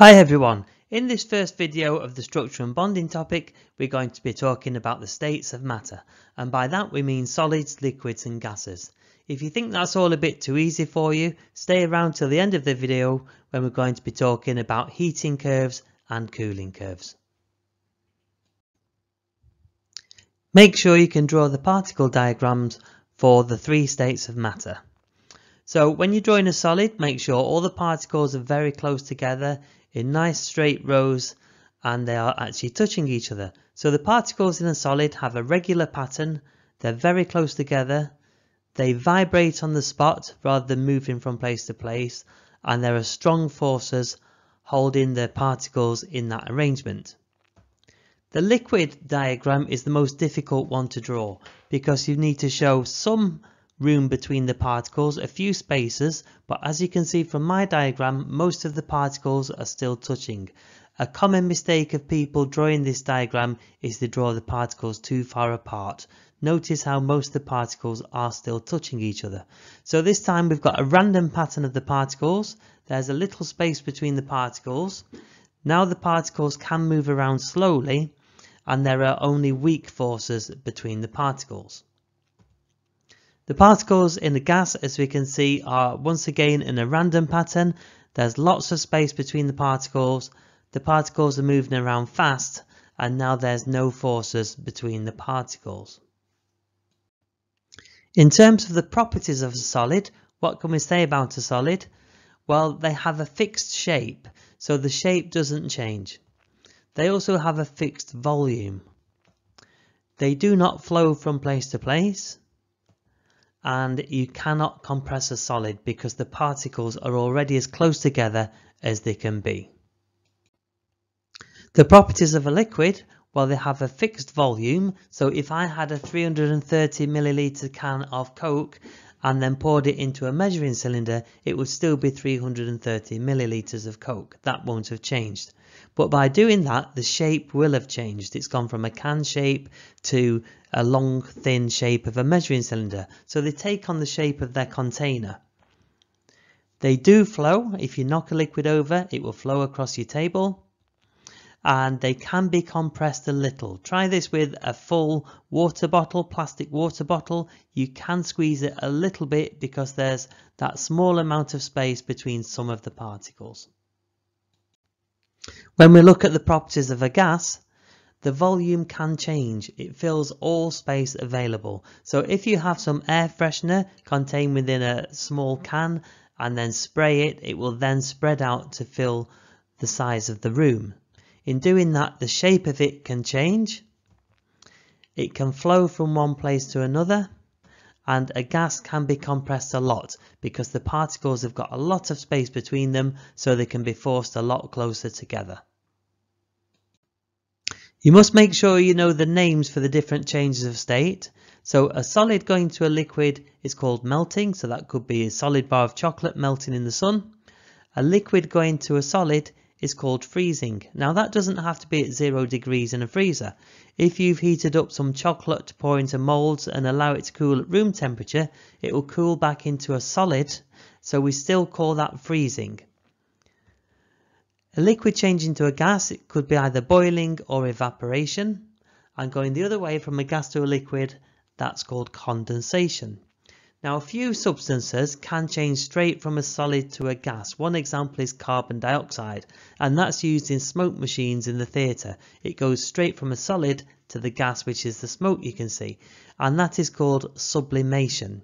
Hi everyone, in this first video of the structure and bonding topic we're going to be talking about the states of matter and by that we mean solids, liquids and gases. If you think that's all a bit too easy for you, stay around till the end of the video when we're going to be talking about heating curves and cooling curves. Make sure you can draw the particle diagrams for the three states of matter. So when you're drawing a solid, make sure all the particles are very close together in nice straight rows and they are actually touching each other. So the particles in a solid have a regular pattern, they're very close together, they vibrate on the spot rather than moving from place to place and there are strong forces holding the particles in that arrangement. The liquid diagram is the most difficult one to draw because you need to show some room between the particles, a few spaces, but as you can see from my diagram, most of the particles are still touching. A common mistake of people drawing this diagram is to draw the particles too far apart. Notice how most of the particles are still touching each other. So this time we've got a random pattern of the particles. There's a little space between the particles. Now the particles can move around slowly and there are only weak forces between the particles. The particles in the gas, as we can see, are once again in a random pattern. There's lots of space between the particles. The particles are moving around fast and now there's no forces between the particles. In terms of the properties of a solid, what can we say about a solid? Well, they have a fixed shape, so the shape doesn't change. They also have a fixed volume. They do not flow from place to place and you cannot compress a solid because the particles are already as close together as they can be. The properties of a liquid, well they have a fixed volume, so if I had a 330 milliliter can of Coke and then poured it into a measuring cylinder, it would still be 330 milliliters of Coke. That won't have changed. But by doing that, the shape will have changed. It's gone from a can shape to a long, thin shape of a measuring cylinder. So they take on the shape of their container. They do flow. If you knock a liquid over, it will flow across your table and they can be compressed a little. Try this with a full water bottle, plastic water bottle. You can squeeze it a little bit because there's that small amount of space between some of the particles. When we look at the properties of a gas, the volume can change. It fills all space available. So if you have some air freshener contained within a small can and then spray it, it will then spread out to fill the size of the room. In doing that, the shape of it can change. It can flow from one place to another and a gas can be compressed a lot because the particles have got a lot of space between them so they can be forced a lot closer together. You must make sure you know the names for the different changes of state. So a solid going to a liquid is called melting, so that could be a solid bar of chocolate melting in the sun. A liquid going to a solid is called freezing. Now that doesn't have to be at zero degrees in a freezer. If you've heated up some chocolate to pour into moulds and allow it to cool at room temperature, it will cool back into a solid, so we still call that freezing. A liquid changing to a gas, it could be either boiling or evaporation, and going the other way from a gas to a liquid, that's called condensation. Now a few substances can change straight from a solid to a gas. One example is carbon dioxide and that's used in smoke machines in the theatre. It goes straight from a solid to the gas which is the smoke you can see and that is called sublimation.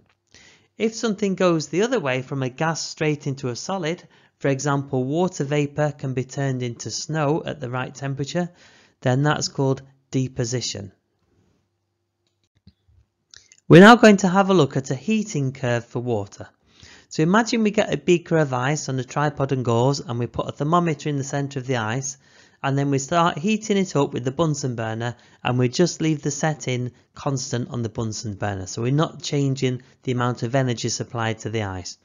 If something goes the other way from a gas straight into a solid, for example water vapour can be turned into snow at the right temperature, then that's called deposition. We're now going to have a look at a heating curve for water. So imagine we get a beaker of ice on a tripod and gauze and we put a thermometer in the centre of the ice and then we start heating it up with the Bunsen burner and we just leave the setting constant on the Bunsen burner. So we're not changing the amount of energy supplied to the ice.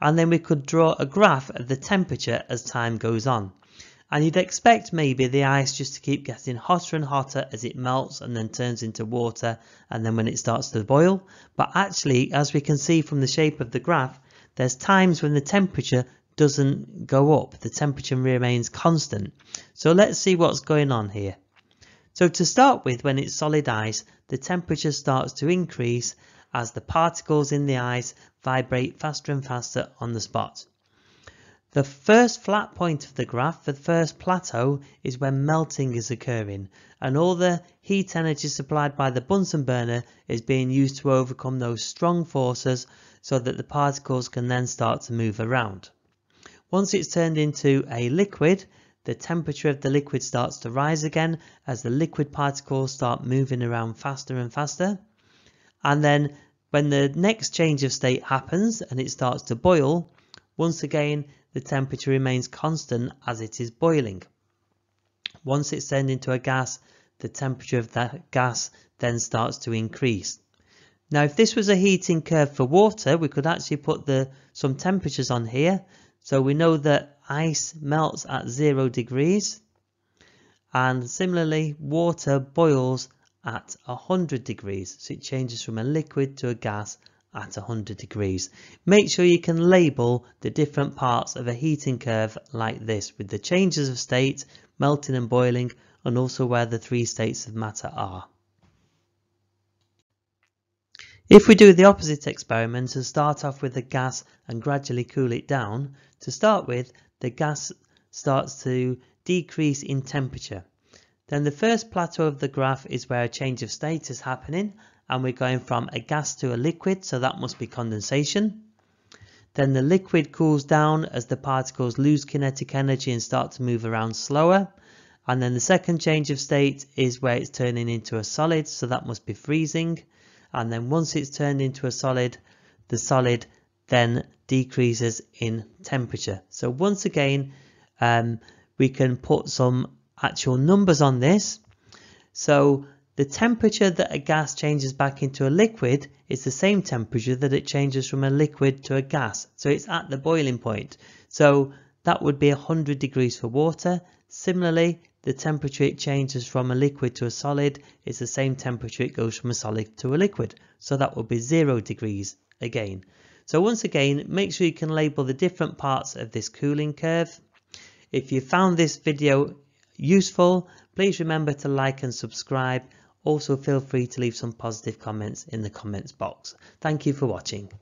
And then we could draw a graph of the temperature as time goes on and you'd expect maybe the ice just to keep getting hotter and hotter as it melts and then turns into water and then when it starts to boil but actually as we can see from the shape of the graph there's times when the temperature doesn't go up. The temperature remains constant. So let's see what's going on here. So to start with, when it's solid ice, the temperature starts to increase as the particles in the ice vibrate faster and faster on the spot. The first flat point of the graph, the first plateau, is when melting is occurring and all the heat energy supplied by the Bunsen burner is being used to overcome those strong forces so that the particles can then start to move around. Once it's turned into a liquid, the temperature of the liquid starts to rise again as the liquid particles start moving around faster and faster. And then when the next change of state happens and it starts to boil, once again the temperature remains constant as it is boiling. Once it's turned into a gas, the temperature of that gas then starts to increase. Now if this was a heating curve for water, we could actually put the some temperatures on here. So we know that ice melts at zero degrees and similarly water boils at 100 degrees. So it changes from a liquid to a gas at 100 degrees. Make sure you can label the different parts of a heating curve like this with the changes of state, melting and boiling and also where the three states of matter are. If we do the opposite experiment and start off with the gas and gradually cool it down, to start with the gas starts to decrease in temperature. Then the first plateau of the graph is where a change of state is happening and we're going from a gas to a liquid, so that must be condensation. Then the liquid cools down as the particles lose kinetic energy and start to move around slower. And then the second change of state is where it's turning into a solid, so that must be freezing. And then once it's turned into a solid, the solid then decreases in temperature. So once again, um, we can put some actual numbers on this. So the temperature that a gas changes back into a liquid is the same temperature that it changes from a liquid to a gas. So it's at the boiling point. So that would be 100 degrees for water. Similarly, the temperature it changes from a liquid to a solid is the same temperature it goes from a solid to a liquid. So that would be 0 degrees again. So once again, make sure you can label the different parts of this cooling curve. If you found this video useful, please remember to like and subscribe also feel free to leave some positive comments in the comments box. Thank you for watching.